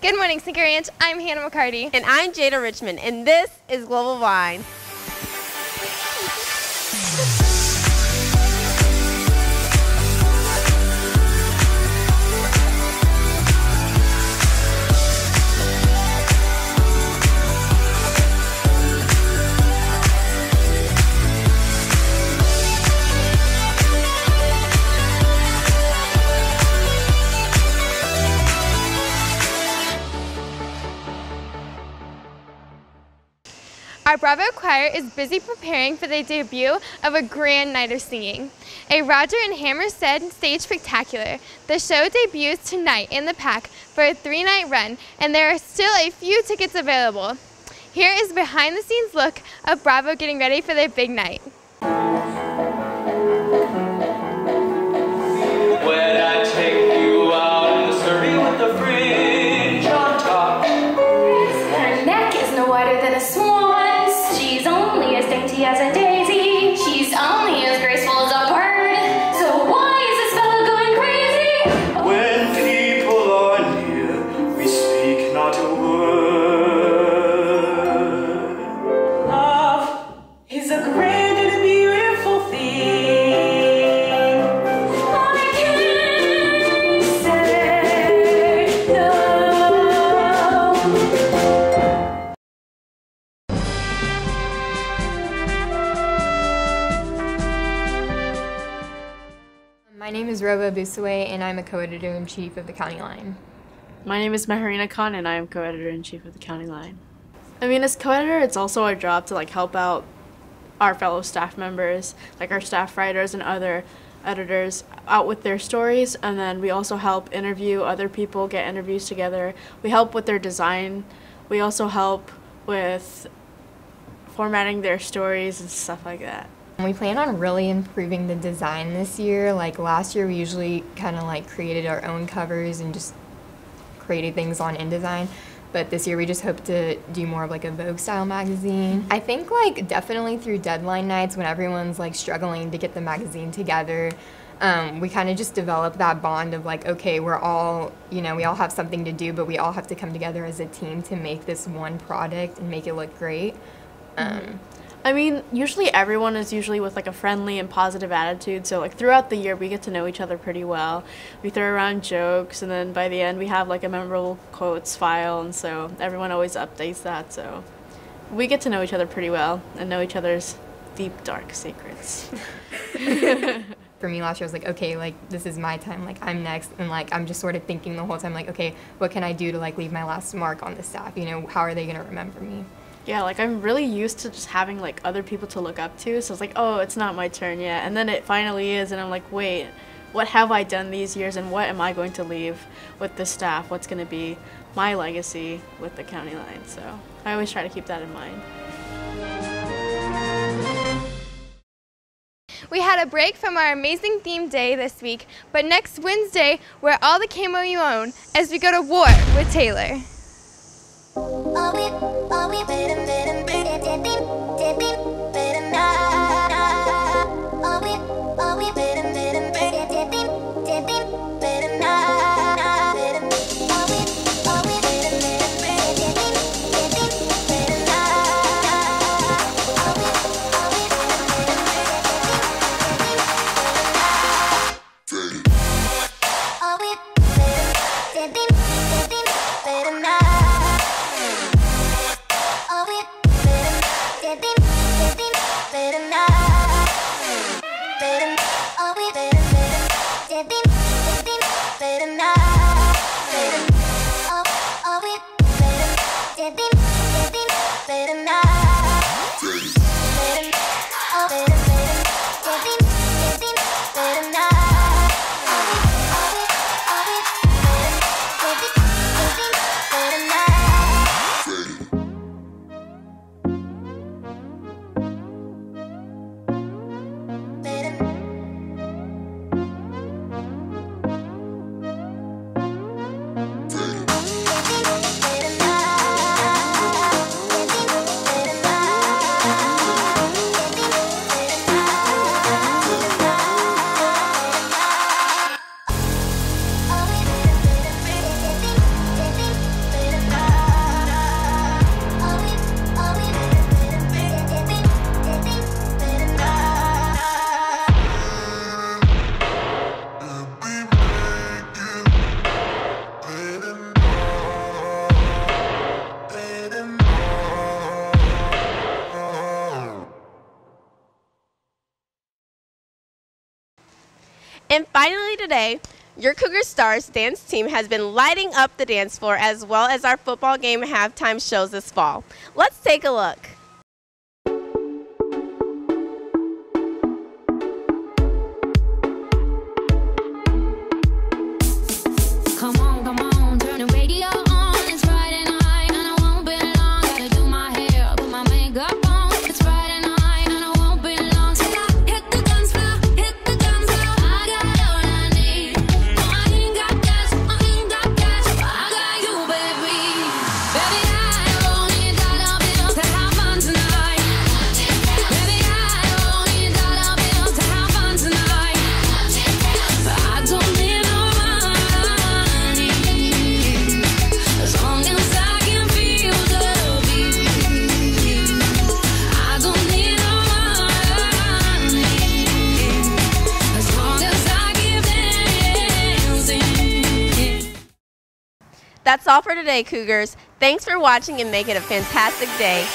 Good morning, Cinco Ranch. I'm Hannah McCarty. And I'm Jada Richmond, and this is Global Vine. Our Bravo Choir is busy preparing for the debut of a grand night of singing, a Roger and Hammerstein stage spectacular. The show debuts tonight in the PAC for a three-night run, and there are still a few tickets available. Here is behind-the-scenes look of Bravo getting ready for their big night. My name is Rova Busaway, and I'm a co-editor in chief of the County Line. My name is Maharina Khan, and I am co-editor in chief of the County Line. I mean, as co-editor, it's also our job to like help out our fellow staff members, like our staff writers and other editors, out with their stories, and then we also help interview other people, get interviews together. We help with their design. We also help with formatting their stories and stuff like that. We plan on really improving the design this year. Like last year, we usually kind of like created our own covers and just created things on InDesign. But this year, we just hope to do more of like a Vogue style magazine. I think like definitely through deadline nights when everyone's like struggling to get the magazine together. Um, we kind of just develop that bond of like, okay, we're all, you know, we all have something to do, but we all have to come together as a team to make this one product and make it look great. Um, I mean, usually everyone is usually with like a friendly and positive attitude. So like throughout the year, we get to know each other pretty well. We throw around jokes, and then by the end, we have like a memorable quotes file, and so everyone always updates that. So we get to know each other pretty well and know each other's deep, dark secrets. for me last year, I was like, okay, like this is my time, like I'm next, and like I'm just sort of thinking the whole time, like, okay, what can I do to like leave my last mark on the staff? You know, how are they gonna remember me? Yeah, like I'm really used to just having like other people to look up to. So it's like, oh, it's not my turn yet, and then it finally is, and I'm like, wait. What have I done these years, and what am I going to leave with the staff? What's going to be my legacy with the county line? So I always try to keep that in mind. We had a break from our amazing theme day this week, but next Wednesday, we're all the camo you own as we go to war with Taylor. Are better not. And finally today, your Cougar Stars dance team has been lighting up the dance floor as well as our football game halftime shows this fall. Let's take a look. That's all for today, Cougars. Thanks for watching and make it a fantastic day.